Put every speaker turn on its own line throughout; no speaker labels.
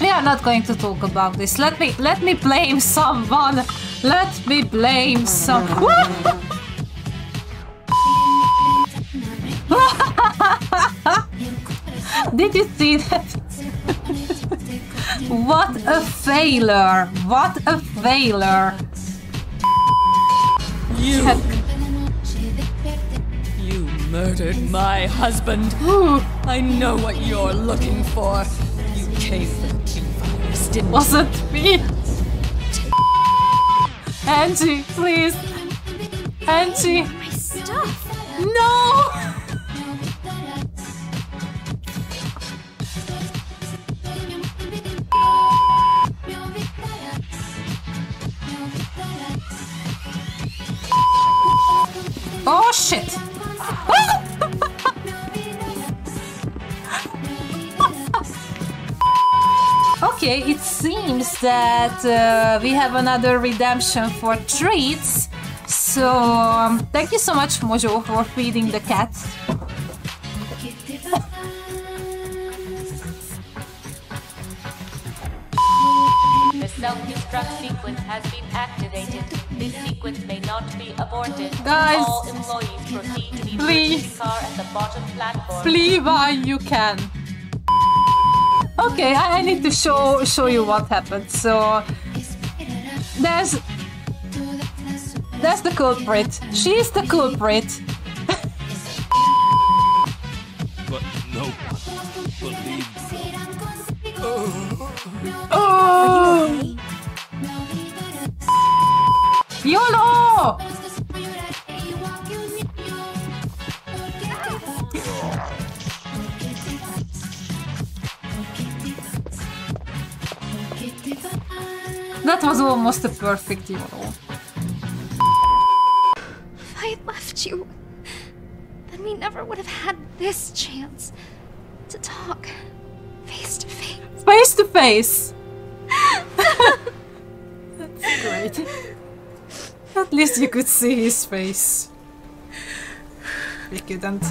We are not going to talk about this. Let me let me blame someone. Let me blame some. Did you see that? what a failure! What a failure!
You. You murdered my husband. I know what you're looking for. You came for the G virus, didn't
Wasn't me. Angie, please. Angie.
My stuff.
No! Oh shit! okay, it seems that uh, we have another redemption for treats. So, um, thank you so much, Mojo, for feeding the cat.
Self-destruct sequence has been activated. This sequence may not be aborted.
Guys,
All employees proceed to the
please.
car at the bottom platform.
Flee while you can. Okay, I I need to show show you what happened. So there's there's the culprit. She's the culprit.
But no one believes
Oh! YOLO! That was almost a perfect YOLO.
If I had left you, then we never would have had this chance to talk face to face.
Face to face! That's great. At least you could see his face. We couldn't.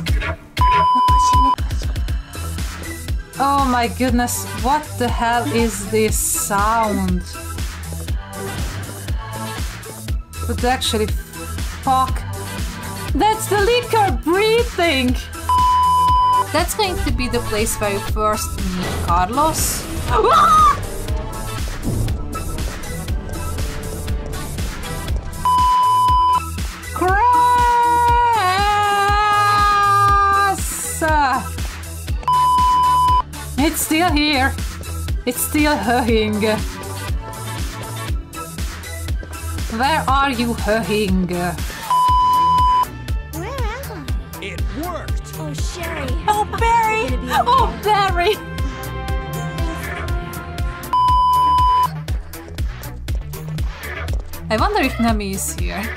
Oh my goodness, what the hell is this sound? But actually, fuck. That's the Licker breathing! That's going to be the place where you first meet Carlos. Ah! Cross! It's still here. It's still hugging. Where are you hugging?
Where am I?
it worked.
Oh, Sherry.
Oh, Barry! Oh, Barry! I wonder if Nami is here.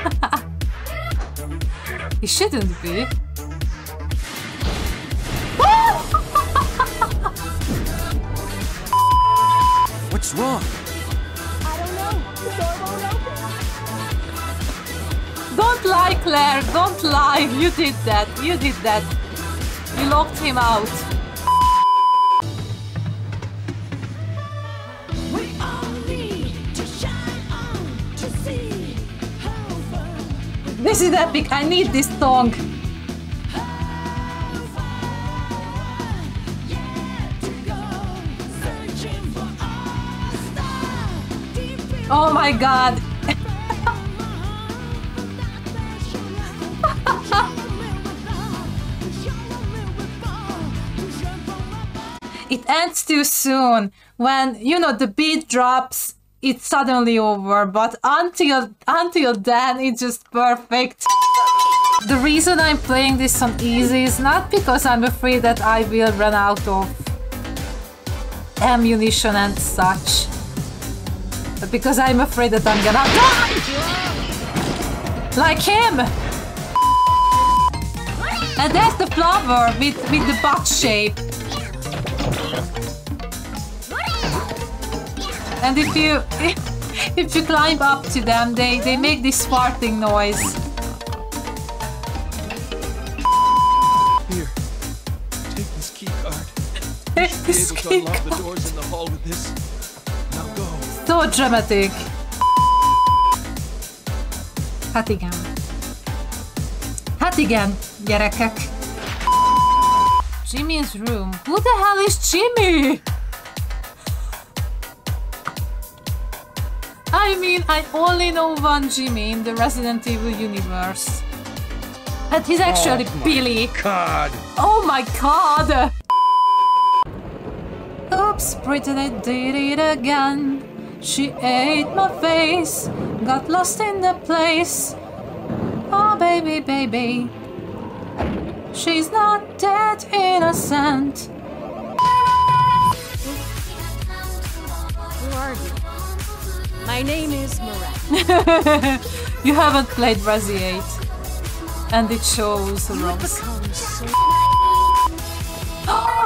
he shouldn't be.
What's wrong?
Don't lie, Claire. Don't lie. You did that. You did that. You locked him out. This is epic. I need this song. Oh my god. it ends too soon. When you know the beat drops, it's suddenly over. But until until then, it's just perfect. The reason I'm playing this on easy is not because I'm afraid that I will run out of ammunition and such, but because I'm afraid that I'm gonna die like him. And that's the flower with with the butt shape. And if you if you climb up to them, they they make this farting noise.
Here, take this key card.
So dramatic. Hát igen. Hát igen, gyerekek. Jimmy's room. Who the hell is Jimmy? I mean, I only know one Jimmy in the Resident Evil universe. And he's actually oh Billy.
God.
Oh my god! Oops, Brittany did it again. She ate my face, got lost in the place. Oh, baby, baby. She's not dead innocent.
Who are you? My name is Miranda.
You haven't played Resi 8. And it shows, Rose.
Become so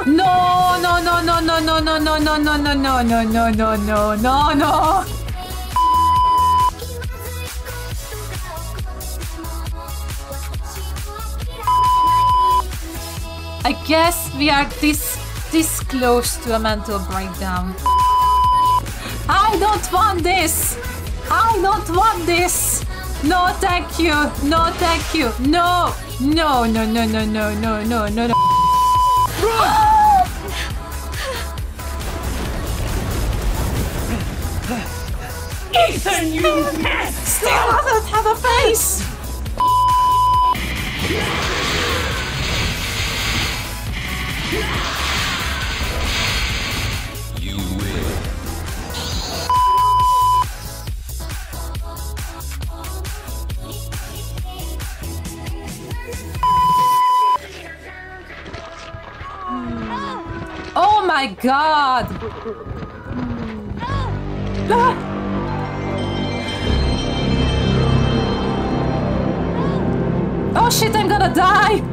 No, no, no, no, no, no, no, no, no, no, no, no, no, no, no, no, no, no. I guess we are this this close to a mental breakdown. I don't want this. I don't want this. No, thank you. No, thank you. No, no, no, no, no, no, no, no, no, no. Ethan, you Still doesn't have a face! My god! Ah! Oh shit, I'm gonna die!